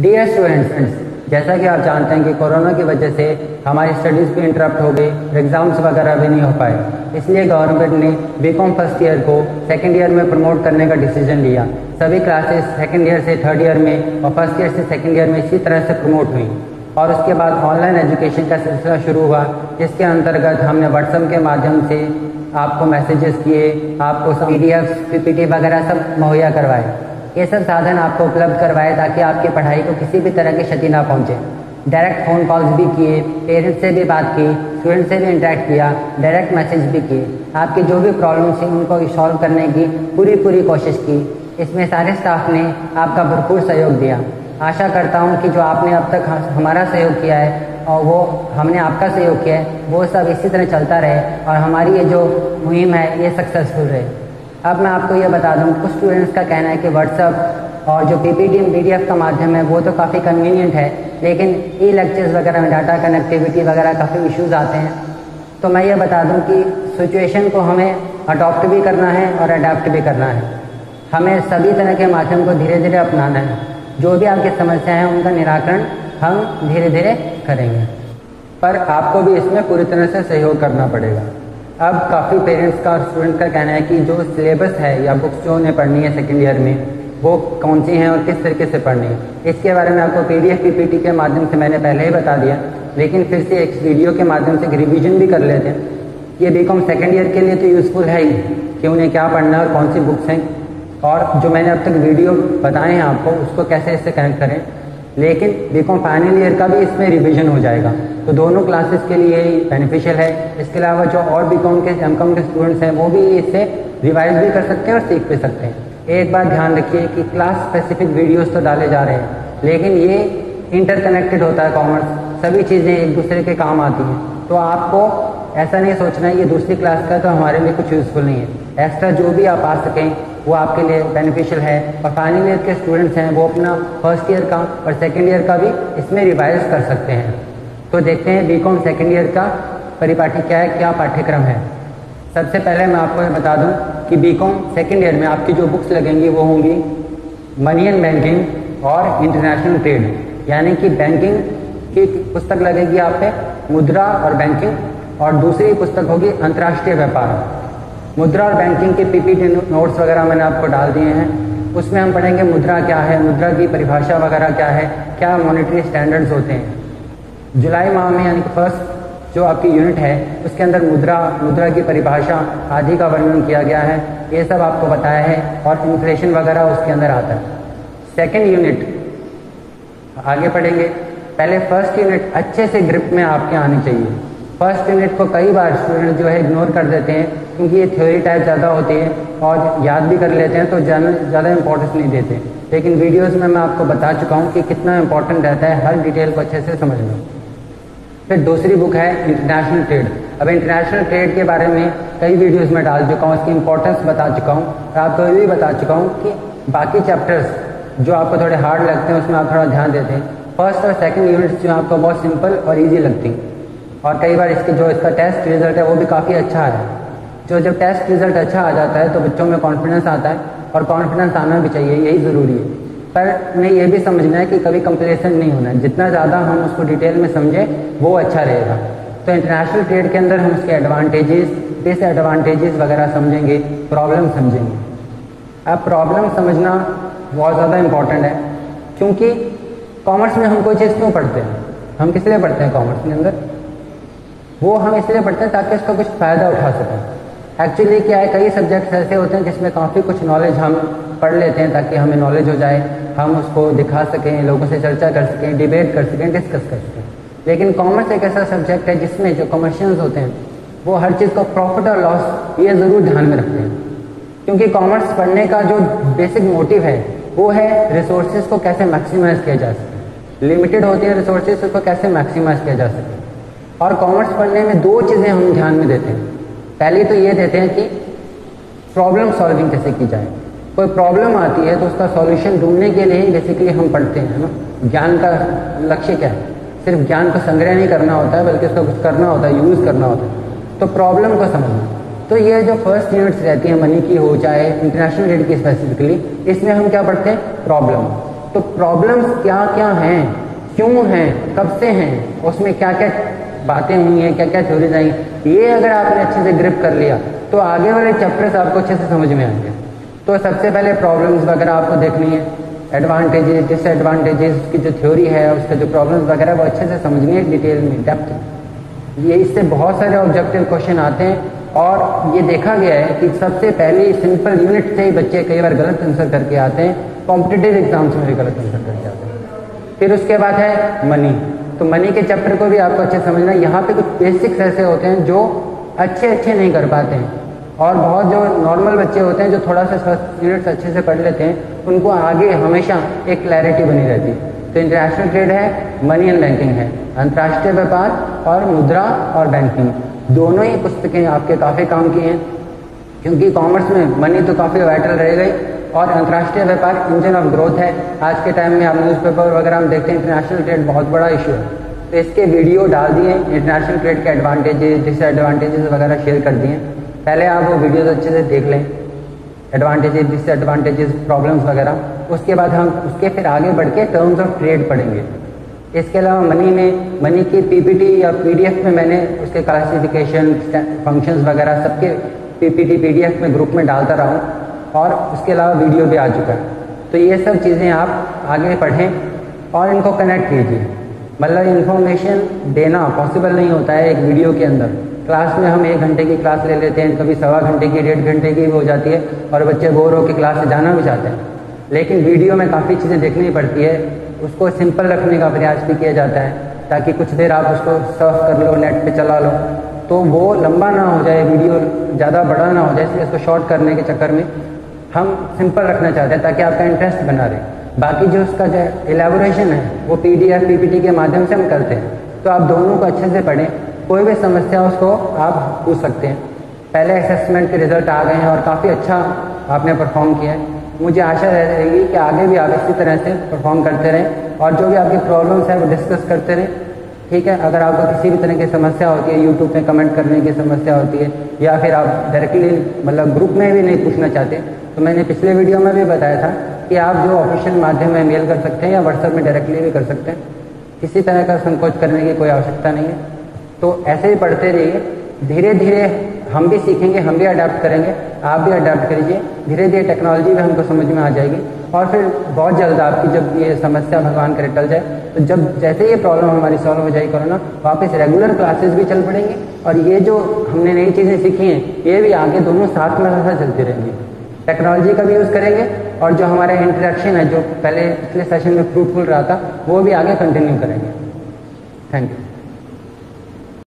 Dear students जैसा कि आप जानते हैं कि कोरोना की वजह से हमारी स्टडीज़ भी इंटरप्ट हो गई एग्ज़ाम्स वगैरह भी नहीं हो पाए। इसलिए गवर्नमेंट ने बीकॉम फ़र्स्ट ईयर को सेकेंड ईयर में प्रमोट करने का डिसीज़न लिया। सभी क्लासेस सेकेंड ईयर से थर्ड ईयर में और फ़र्स्ट ईयर से सेकेंड ईयर में इसी तरह से प्रमोट हुई। और उसके बाद ऑनलाइन एजुकेशन का सिलसिला शुरू हुआ, जिसके अंतर्गत हमने व्हाट्सएप के माध्यम से आपको मैसेजेस किए, आपको पी डी वगैरह सब मुहैया करवाए। ये सब साधन आपको उपलब्ध करवाए ताकि आपकी पढ़ाई को किसी भी तरह की क्षति ना पहुँचे। डायरेक्ट फ़ोन कॉल्स भी किए पेरेंट्स से भी बात की स्टूडेंट से भी इंटरेक्ट किया डायरेक्ट मैसेज भी किए। आपकी जो भी प्रॉब्लम्स थी उनको सॉल्व करने की पूरी पूरी कोशिश की। इसमें सारे स्टाफ ने आपका भरपूर सहयोग दिया। आशा करता हूँ कि जो आपने अब तक हमारा सहयोग किया है, और वो हमने आपका सहयोग किया है, वो सब इसी तरह चलता रहे, और हमारी ये जो मुहिम है, ये सक्सेसफुल रहे। अब मैं आपको ये बता दूँ, कुछ स्टूडेंट्स का कहना है कि व्हाट्सअप और जो पी पी टी पी का माध्यम है, वो तो काफ़ी कन्वीनियंट है, लेकिन ई लेक्चर्स वगैरह में डाटा कनेक्टिविटी वगैरह काफ़ी इश्यूज़ आते हैं। तो मैं ये बता दूँ कि सिचुएशन को हमें अडॉप्ट भी करना है और अडेप्ट भी करना है। हमें सभी तरह के माध्यम को धीरे धीरे अपनाना है। जो भी आपकी समस्याएँ हैं, उनका निराकरण हम धीरे धीरे करेंगे। पर आपको भी इसमें पूरी तरह से सहयोग करना पड़ेगा। अब काफ़ी पेरेंट्स का स्टूडेंट का कहना है कि जो सिलेबस है या बुक्स जो उन्हें पढ़नी है सेकेंड ईयर में, वो कौन सी हैं और किस तरीके से पढ़नी है? इसके बारे में आपको पी डी के माध्यम से मैंने पहले ही बता दिया, लेकिन फिर से एक वीडियो के माध्यम से एक रिविजन भी कर लेते हैं। ये बी कॉम सेकेंड ईयर के लिए तो यूज़फुल है ही, कि उन्हें क्या पढ़ना है और कौन सी बुक्स हैं? और जो मैंने अब तक वीडियो बताए हैं आपको, उसको कैसे इससे कनेक्ट करें? लेकिन बीकॉम फाइनल ईयर का भी इसमें रिवीजन हो जाएगा। तो दोनों क्लासेस के लिए ही बेनिफिशियल है। इसके अलावा जो और बीकॉम के एम के स्टूडेंट्स हैं, वो भी इससे रिवाइज भी कर सकते हैं और सीख भी सकते हैं। एक बात ध्यान रखिए कि क्लास स्पेसिफिक वीडियोस तो डाले जा रहे हैं, लेकिन ये इंटरकनेक्टेड होता है कॉमर्स सभी चीज़ें एक दूसरे के काम आती हैं। तो आपको ऐसा नहीं सोचना है ये दूसरी क्लास का तो हमारे लिए कुछ यूज़फुल नहीं है। एक्स्ट्रा जो भी आप आ सकें वो आपके लिए बेनिफिशियल है। और फाइनल ईयर के स्टूडेंट्स हैं, वो अपना फ़र्स्ट ईयर का और सेकेंड ईयर का भी इसमें रिवाइज कर सकते हैं। तो देखते हैं बी कॉम सेकेंड ईयर का परिपाठी क्या है, क्या पाठ्यक्रम है। सबसे पहले मैं आपको बता दूँ कि बी कॉम सेकेंड ईयर में आपकी जो बुक्स लगेंगी, वो होंगी मनी एंड बैंकिंग और इंटरनेशनल ट्रेड यानी कि बैंकिंग की पुस्तक लगेगी आप पे, मुद्रा और बैंकिंग और दूसरी पुस्तक होगी अंतर्राष्ट्रीय व्यापार। मुद्रा और बैंकिंग के पीपीटी नोट्स वगैरह मैंने आपको डाल दिए हैं। उसमें हम पढ़ेंगे मुद्रा क्या है, मुद्रा की परिभाषा वगैरह क्या है, क्या मॉनिटरी स्टैंडर्ड्स होते हैं। जुलाई माह में यानी फ़र्स्ट जो आपकी यूनिट है, उसके अंदर मुद्रा मुद्रा की परिभाषा आदि का वर्णन किया गया है। ये सब आपको बताया है और इन्फ्लेशन वगैरह उसके अंदर आता है। सेकेंड यूनिट आगे पढ़ेंगे। पहले फ़र्स्ट यूनिट अच्छे से ग्रिप में आपके आनी चाहिए। फ़र्स्ट यूनिट को कई बार स्टूडेंट जो है इग्नोर कर देते हैं, क्योंकि ये थ्योरी टाइप ज़्यादा होती है और याद भी कर लेते हैं तो ज़्यादा इंपॉर्टेंस नहीं देते लेकिन वीडियोस में मैं आपको बता चुका हूँ कि कितना इंपॉर्टेंट रहता है, हर डिटेल को अच्छे से समझना। फिर दूसरी बुक है इंटरनेशनल ट्रेड अब इंटरनेशनल ट्रेड के बारे में कई वीडियोस में डाल चुका हूँ इसकी इंपॉर्टेंस बता चुका हूँ। और आपको ये भी बता चुका हूँ कि बाकी चैप्टर्स जो आपको थोड़े हार्ड लगते हैं, उसमें आप थोड़ा ध्यान देते हैं। फ़र्स्ट और सेकंड यूनिट्स जो आपको बहुत सिंपल और ईजी लगती हैं। और कई बार इसके जो इसका टेस्ट रिज़ल्ट है, वो भी काफ़ी अच्छा है। जो जब टेस्ट रिज़ल्ट अच्छा आ जाता है तो बच्चों में कॉन्फिडेंस आता है और कॉन्फिडेंस आना भी चाहिए, यही ज़रूरी है। पर उन्हें ये भी समझना है कि कभी कंप्लेसन नहीं होना है। जितना ज़्यादा हम उसको डिटेल में समझें, वो अच्छा रहेगा। तो इंटरनेशनल ट्रेड के अंदर हम उसके एडवांटेजेस डिसएडवांटेजेस वगैरह समझेंगे प्रॉब्लम समझेंगे। अब प्रॉब्लम समझना बहुत ज़्यादा इंपॉर्टेंट है, क्योंकि कॉमर्स में हम कोई चीज़ क्यों पढ़ते हैं? हम किस लिए पढ़ते हैं कॉमर्स के अंदर? वो हम इसलिए पढ़ते हैं ताकि उसका कुछ फ़ायदा उठा सकें। एक्चुअली क्या है, कई सब्जेक्ट्स ऐसे होते हैं जिसमें काफ़ी कुछ नॉलेज हम पढ़ लेते हैं ताकि हमें नॉलेज हो जाए, हम उसको दिखा सकें, लोगों से चर्चा कर सकें डिबेट कर सकें डिस्कस कर सकें। लेकिन कॉमर्स एक ऐसा सब्जेक्ट है जिसमें जो कमर्शियल्स होते हैं, वो हर चीज़ को प्रॉफिट और लॉस ये ज़रूर ध्यान में रखते हैं। क्योंकि कॉमर्स पढ़ने का जो बेसिक मोटिव है, वो है रिसोर्सेज को कैसे मैक्सिमाइज किया जा सके। लिमिटेड होती है रिसोर्सेज उसको कैसे मैक्सिमाइज किया जा सके। और कॉमर्स पढ़ने में दो चीज़ें हम ध्यान में देते हैं। पहली तो ये देते हैं कि प्रॉब्लम सॉल्विंग कैसे की जाए। कोई प्रॉब्लम आती है तो उसका सॉल्यूशन ढूँढने के लिए ही बेसिकली हम पढ़ते हैं ना? ज्ञान का लक्ष्य क्या है? सिर्फ़ ज्ञान को संग्रह नहीं करना होता है, बल्कि उसका कुछ करना होता है यूज़ करना होता है। तो प्रॉब्लम को समझना। तो ये जो फ़र्स्ट यूनिट्स रहती हैं मनी की हो चाहे इंटरनेशनल रेट की स्पेसिफिकली इसमें हम क्या पढ़ते हैं? प्रॉब्लम तो प्रॉब्लम्स क्या क्या हैं? क्यों हैं? कब से हैं? उसमें क्या क्या बातें हुई हैं क्या क्या थ्योरीज आई, ये अगर आपने अच्छे से ग्रिप कर लिया तो आगे वाले चैप्टर्स आपको अच्छे से समझ में आएँगे। तो सबसे पहले प्रॉब्लम्स वगैरह आपको देखनी है। एडवांटेजेस डिसएडवांटेजेस की जो थ्योरी है, उसका जो प्रॉब्लम्स वगैरह, वो अच्छे से समझनी है डिटेल में डेप्थ ये इससे बहुत सारे ऑब्जेक्टिव क्वेश्चन आते हैं, और ये देखा गया है कि सबसे पहले सिंपल यूनिट से ही बच्चे कई बार गलत आंसर करके आते हैं कॉम्पिटेटिव एग्ज़ाम्स में भी गलत आंसर करके आते हैं। फिर उसके बाद है मनी तो मनी के चैप्टर को भी आपको अच्छे समझना यहाँ पे कुछ बेसिक्स ऐसे होते हैं जो अच्छे अच्छे नहीं कर पाते हैं। और बहुत जो नॉर्मल बच्चे होते हैं जो थोड़ा सा यूनिट्स अच्छे से पढ़ लेते हैं, उनको आगे हमेशा एक क्लैरिटी बनी रहती है। तो इंटरनेशनल ट्रेड है मनी एंड बैंकिंग है। अंतर्राष्ट्रीय व्यापार और मुद्रा और बैंकिंग दोनों ही पुस्तकें आपके काफ़ी काम की हैं। क्योंकि कॉमर्स में मनी तो काफ़ी वाइटल रह गई। और अंतर्राष्ट्रीय व्यापार इंजन ऑफ़ ग्रोथ है। आज के टाइम में आप न्यूज़पेपर वगैरह हम देखते हैं इंटरनेशनल ट्रेड बहुत बड़ा इशू है। तो इसके वीडियो डाल दिए इंटरनेशनल ट्रेड के एडवांटेजेस डिसएडवांटेजेस वगैरह शेयर कर दिए। पहले आप वो वीडियोज़ अच्छे से देख लें एडवांटेजेस डिसएडवांटेजेस प्रॉब्लम्स वगैरह। उसके बाद हम, उसके फिर आगे बढ़ के टर्म्स ऑफ़ ट्रेड पढ़ेंगे। इसके अलावा मनी में मनी की पीपीटी या पीडीएफ में मैंने उसके क्लासिफिकेशन फ़ंक्शंस वगैरह सबके पीपीटी पीडीएफ में ग्रुप में डालता रहा हूँ। और उसके अलावा वीडियो भी आ चुका है। तो ये सब चीज़ें आप आगे पढ़ें और इनको कनेक्ट कीजिए। मतलब इन्फॉर्मेशन देना पॉसिबल नहीं होता है एक वीडियो के अंदर। क्लास में हम एक घंटे की क्लास ले लेते हैं, कभी सवा घंटे की, डेढ़ घंटे की भी हो जाती है और बच्चे बोर होकर क्लास से जाना भी चाहते हैं। लेकिन वीडियो में काफ़ी चीज़ें देखनी पड़ती है। उसको सिंपल रखने का प्रयास भी किया जाता है ताकि कुछ देर आप उसको सर्फ कर लो नेट पे चला लो। तो वो लंबा ना हो जाए वीडियो ज़्यादा बड़ा ना हो जाए, इसलिए उसको शॉर्ट करने के चक्कर में हम सिंपल रखना चाहते हैं ताकि आपका इंटरेस्ट बना रहे। बाकी जो उसका जो एलेबोरेशन है, वो पी डी एफ़ पी के माध्यम से हम करते हैं। तो आप दोनों को अच्छे से पढ़ें। कोई भी समस्या उसको आप पूछ सकते हैं। पहले असेसमेंट के रिज़ल्ट आ गए हैं और काफ़ी अच्छा आपने परफॉर्म किया है। मुझे आशा रहेगी कि आगे भी आप इसी तरह से परफॉर्म करते रहें और जो भी आपकी प्रॉब्लम्स है, वो डिस्कस करते रहें। ठीक है? अगर आपको किसी भी तरह की समस्या होती है यूट्यूब पे कमेंट करने की समस्या होती है, या फिर आप डायरेक्टली मतलब ग्रुप में भी नहीं पूछना चाहते तो मैंने पिछले वीडियो में भी बताया था कि आप जो ऑफिशियल माध्यम में मेल कर सकते हैं या व्हाट्सएप में डायरेक्टली भी कर सकते हैं, किसी तरह का संकोच करने की कोई आवश्यकता नहीं है। तो ऐसे ही पढ़ते रहिए धीरे धीरे हम भी सीखेंगे, हम भी अडाप्ट करेंगे, आप भी अडाप्ट करिए धीरे धीरे टेक्नोलॉजी भी हमको समझ में आ जाएगी। और फिर बहुत जल्द आपकी जब ये समस्या भगवान करे टल जाए तो जब जैसे ये प्रॉब्लम हमारी सॉल्व हो जाएगी कोरोना वापस रेगुलर क्लासेस भी चल पड़ेंगे और ये जो हमने नई चीज़ें सीखी हैं, ये भी आगे दोनों साथ में साथ चलती रहेंगी। टेक्नोलॉजी का भी यूज़ करेंगे और जो हमारा इंट्रैक्शन है, जो पहले पिछले सेशन में फ्रूटफुल रहा था, वो भी आगे कंटिन्यू करेंगे। Thank you